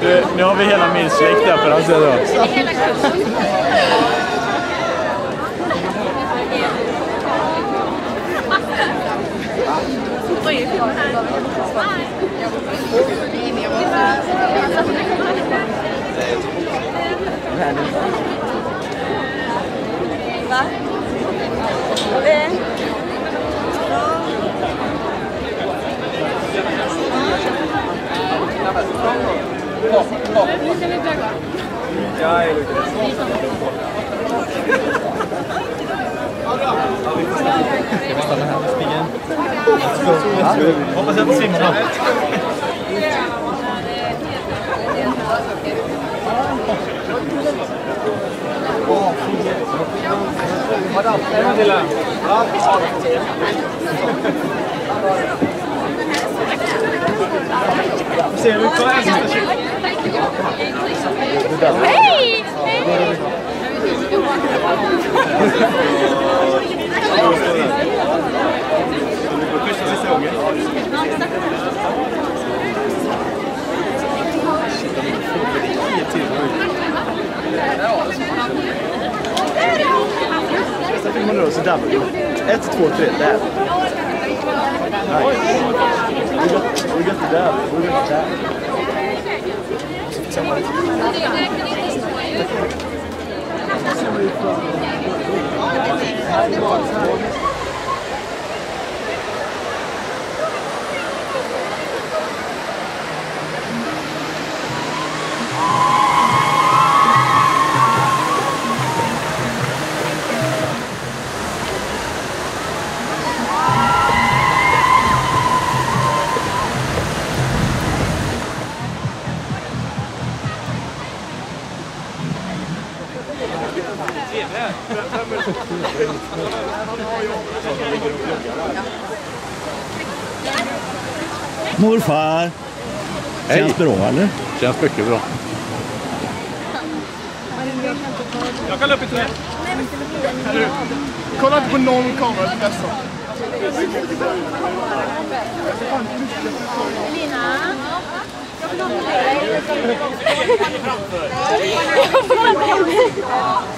Du, nu har vi hela min släkt där på den sidan. Hoppas jag inte svimmar. Ser du kvar en sista tjugo? Hej! Nästa film man Hey! Så där. 1, 2, 3, där. Nice we get the dub. We get the dub. Morfar! Känns bra eller? Känns mycket bra. Jag kan upp i trä. Kolla inte på någon kamera till dessa.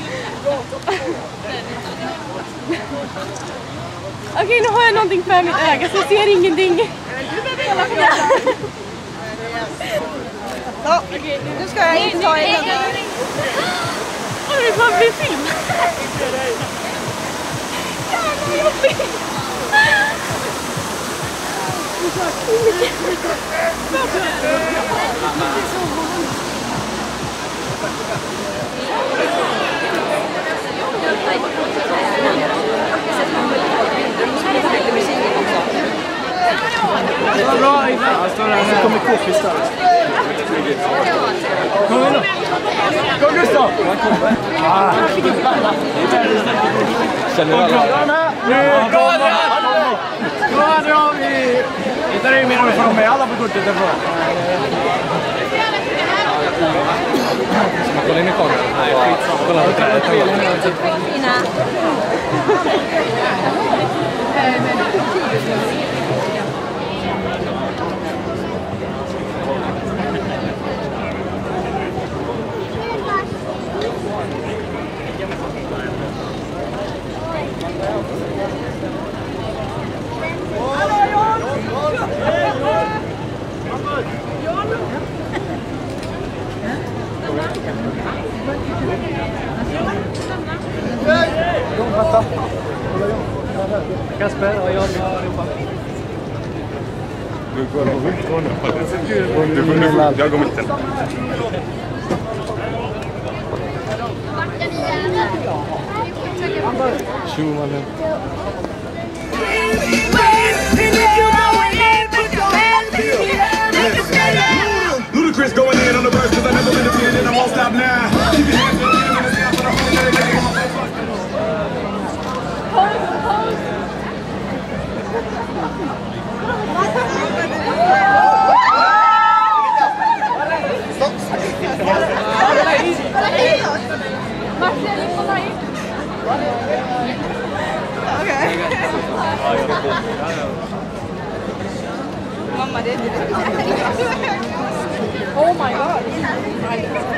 Okej, nu har jag någonting för mitt öga så jag ser ingenting. Så, nu ska jag inta en Oj, det får bli film. Jävlar vad jobbigt. Bra Så kommer k-pistar. Kom igen då. Kom Gustav! Känner alla? Nu går Adrian! Gå Adrian! Vi vi tar in mer och får med alla på kortet därifrån. Kolla in i kameran. Nej, skitsamma. Kolla på trädet. Kasper, Ludacris going in on the verse because I never been a oh my god.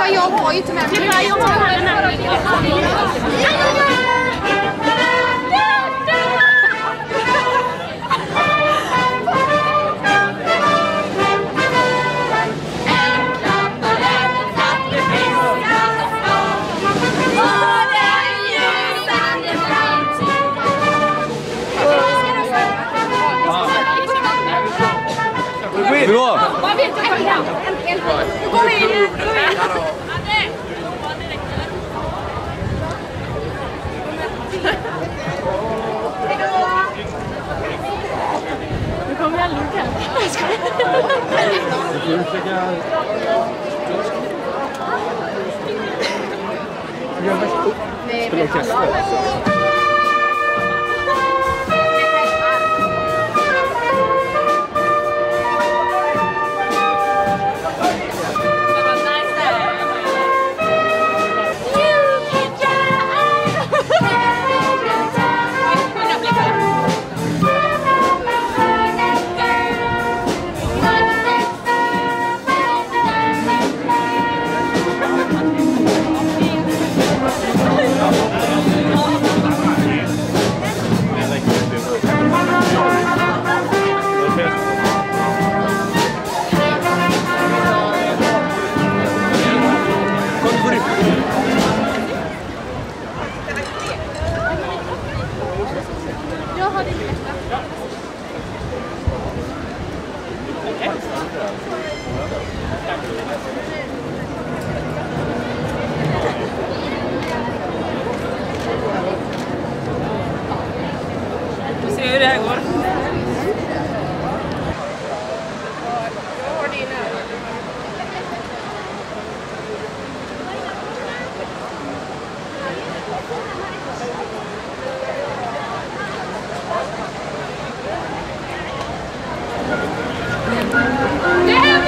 För jag har ju inte med. Come a Luca. Abbiamo chiesto.